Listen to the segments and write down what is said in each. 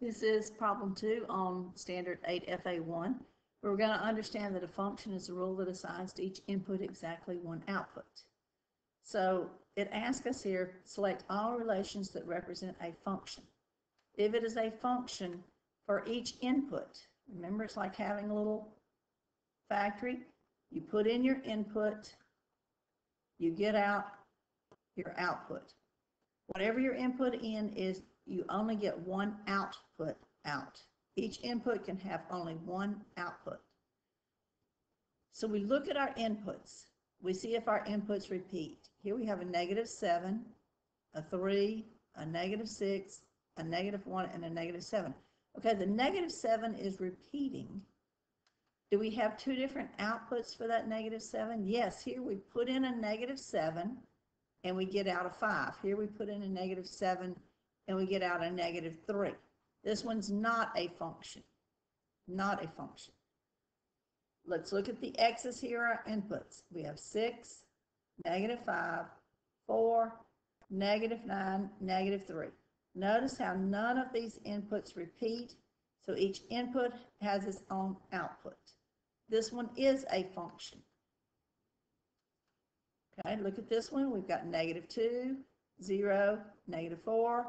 This is problem two on standard eight FA one. We're going to understand that a function is a rule that assigns to each input exactly one output. So it asks us here, select all relations that represent a function. If it is a function for each input, remember it's like having a little factory. You put in your input, you get out your output. Whatever your input in is, you only get one output out. Each input can have only one output. So we look at our inputs. We see if our inputs repeat. Here we have a negative 7, a 3, a negative 6, a negative 1, and a negative 7. Okay, the negative 7 is repeating. Do we have two different outputs for that negative 7? Yes, here we put in a negative 7 and we get out a 5. Here we put in a negative 7 and we get out a negative 3. This one's not a function, not a function. Let's look at the x's here, our inputs. We have 6, negative 5, 4, negative 9, negative 3. Notice how none of these inputs repeat, so each input has its own output. This one is a function. Okay, look at this one. We've got negative 2, 0, negative 4,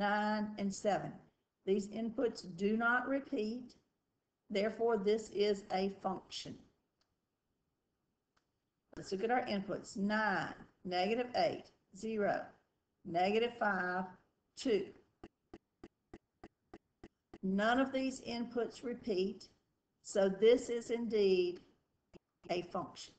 9, and 7. These inputs do not repeat. Therefore, this is a function. Let's look at our inputs. 9, negative 8, 0, negative 5, 2. None of these inputs repeat, so this is indeed a function.